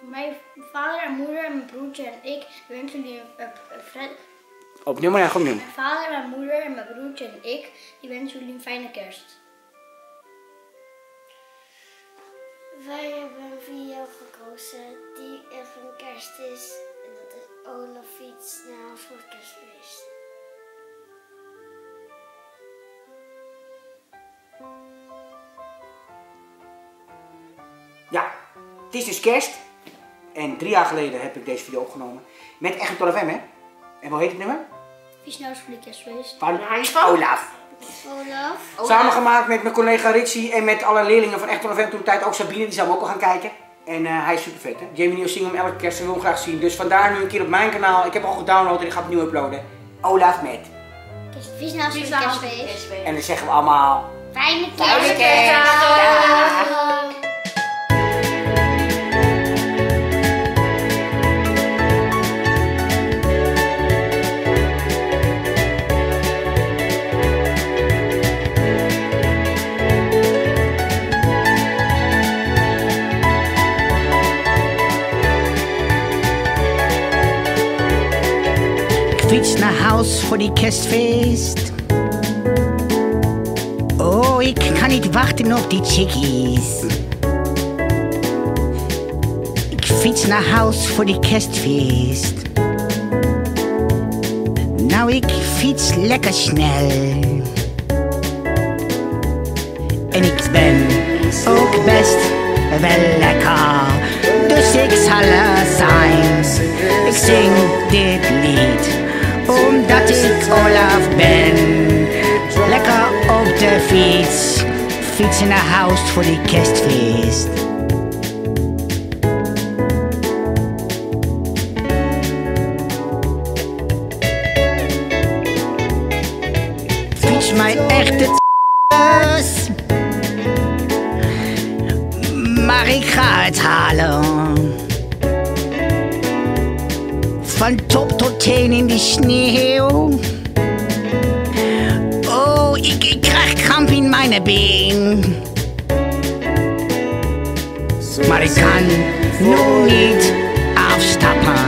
Mijn vader en moeder en mijn broertje en ik wensen jullie een, fre- Opnieuw maar, ja, opnieuw. Mijn vader, mijn moeder en mijn broertje en ik die wensen jullie een fijne kerst. Wij hebben een video gekozen die een kerst is. En dat is Olaf fiets naar ons voor kerstfeest. Ja, het is dus kerst. En drie jaar geleden heb ik deze video opgenomen. Met Echt 12 FM, hè? En hoe heet het nummer? Vies voor de kerstfeest. Van Olaf. Olaf. Samengemaakt met mijn collega Ritchie en met alle leerlingen van Echt 12 FM toen de tijd. Ook Sabine, die zou hem ook al gaan kijken. En eh, hij is super vet, hè? Jamie Neal zingt hem elke kerst en wil hem graag zien. Dus vandaar nu een keer op mijn kanaal. Ik heb hem al gedownload en ik ga hem opnieuw uploaden. Olaf met. Vies voor de kerstfeest. En dan zeggen we allemaal... Fijne Fijne kerst. Fiets naar huis voor die kerstfeest. Oh, ik kan niet wachten op die chickies. Ik fiets naar huis voor die kerstfeest. Nou, ik fiets lekker snel. En ik ben ook best wel lekker. Dus ik zal er zijn. Ik dit lied omdat ik Olaf ben. Lekker op de fiets, fietsen naar huis voor die kerstfeest. Fiets mij echt het maar ik ga het halen. Van top tot teen in die sneeuw. Oh, ik, krijg kramp in mijn been. Maar ik kan nu niet afstappen.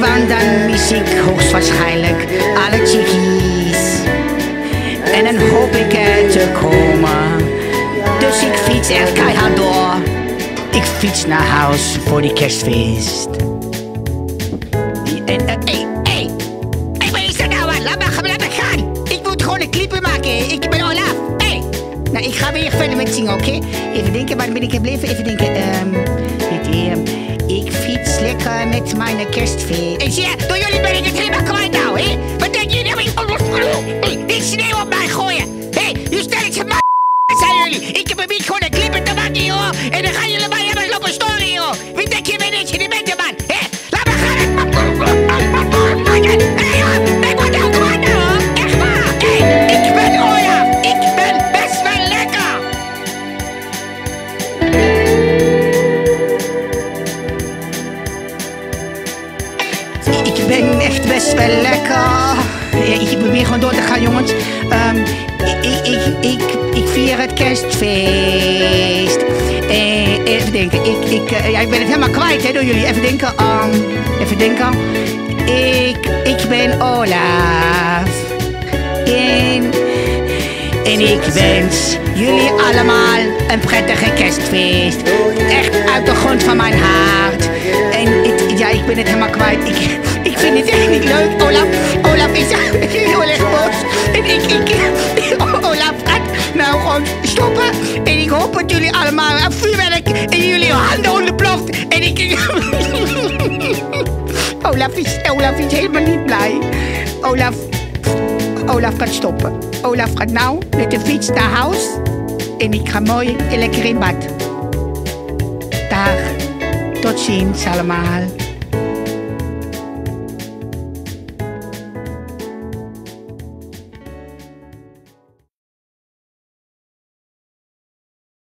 Want dan mis ik hoogstwaarschijnlijk alle chickies. En dan hoop ik er te komen. Dus ik fiets echt keihard door. Ik fiets naar huis voor die kerstfeest. Clipje maken. Ik ben Olaf. Hé. Nou, ik ga weer verder met zingen, oké? Even denken, waar ben ik gebleven? Even denken. Ehm, dit, ik fiets lekker met mijn kerstfeest. En zie je, door jullie ben ik het helemaal kwijt nou, Ik ben echt best wel lekker. Ik probeer gewoon door te gaan, jongens. Ehm, ik, ik, ik, ik, ik vier het kerstfeest. Eh, even denken. Ik, ik, eh, ja, ik ben het helemaal kwijt hè, door jullie. Even denken. ehm, even denken. Ik, ik ben Olaf. En, en ik wens jullie allemaal een prettige kerstfeest. Echt uit de grond van mijn hart. En het, ja, ik ben het helemaal kwijt. Ik, ik vind het echt niet leuk. Olaf, Olaf is heel erg boos. En ik, ik, Olaf gaat nou gewoon stoppen. En ik hoop dat jullie allemaal een vuurwerk in jullie handen onderploft. En ik... Olaf is, Olaf is helemaal niet blij. Olaf, Olaf gaat stoppen. Olaf gaat nou met de fiets naar huis. En ik ga mooi en lekker in bad. Dag. Tot ziens allemaal.